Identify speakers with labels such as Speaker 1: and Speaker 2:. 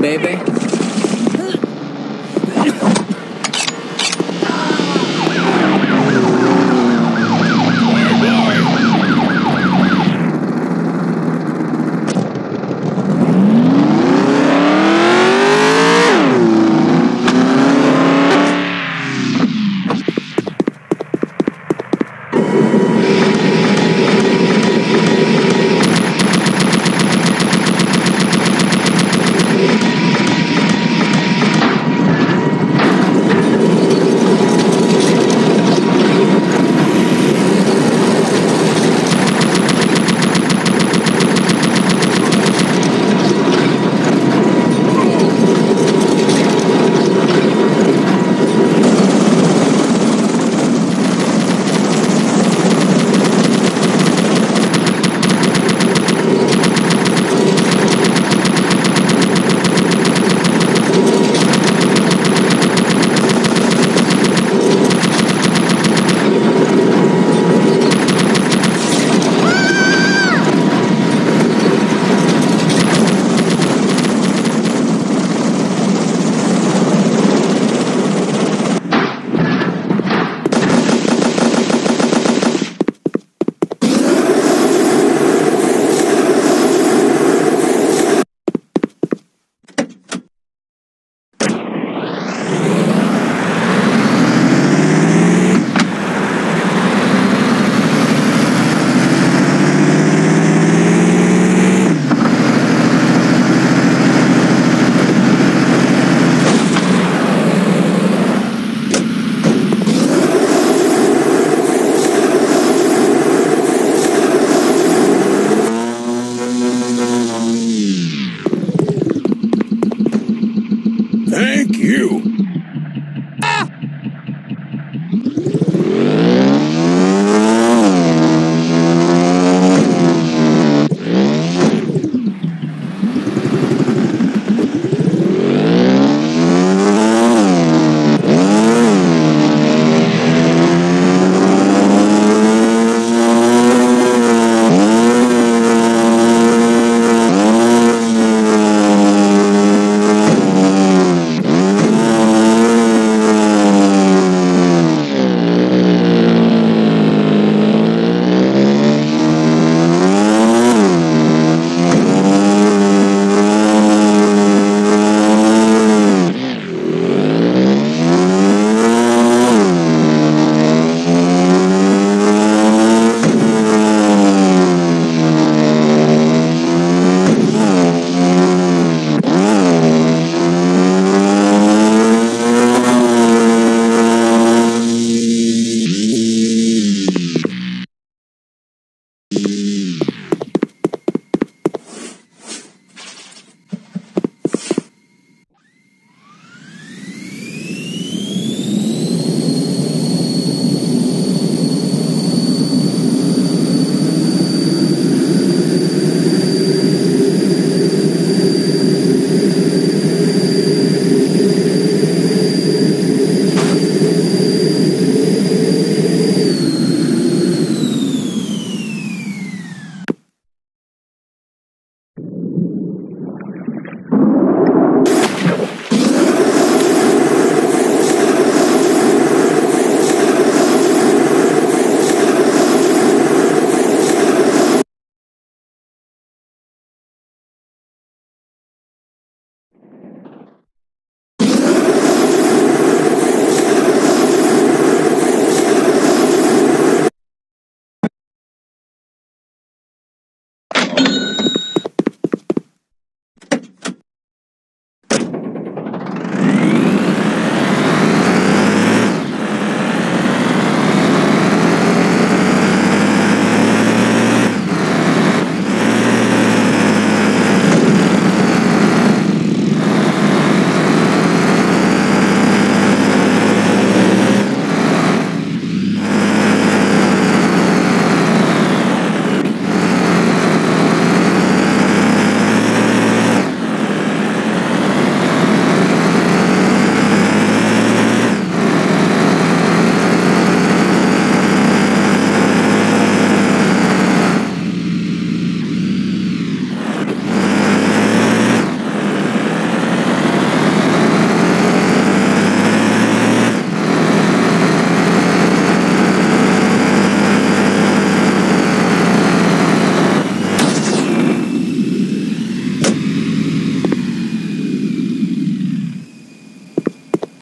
Speaker 1: Baby.